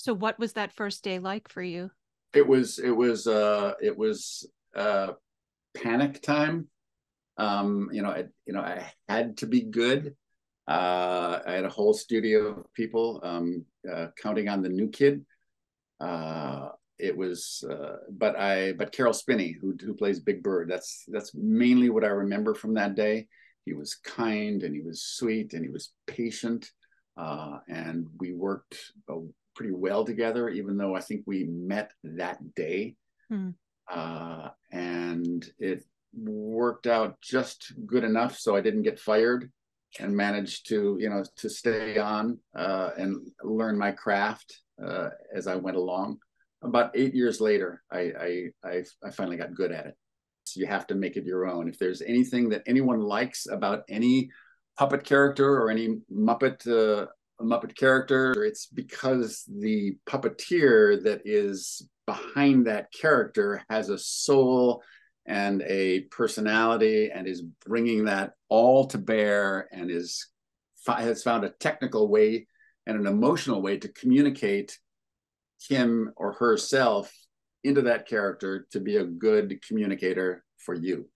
So what was that first day like for you? It was it was uh it was uh panic time. Um, you know, I, you know, I had to be good. Uh, I had a whole studio of people um, uh, counting on the new kid. Uh, it was, uh, but I, but Carol Spinney, who who plays Big Bird, that's that's mainly what I remember from that day. He was kind and he was sweet and he was patient, uh, and we worked pretty well together. Even though I think we met that day, hmm. and it worked out just good enough so I didn't get fired and managed to you know to stay on uh, and learn my craft uh, as I went along. About eight years later, I, I, I I finally got good at it. So you have to make it your own. If there's anything that anyone likes about any puppet character or any Muppet uh, Muppet character, it's because the puppeteer that is behind that character has a soul and a personality and is bringing that all to bear and is has found a technical way and an emotional way to communicate him or herself into that character to be a good communicator for you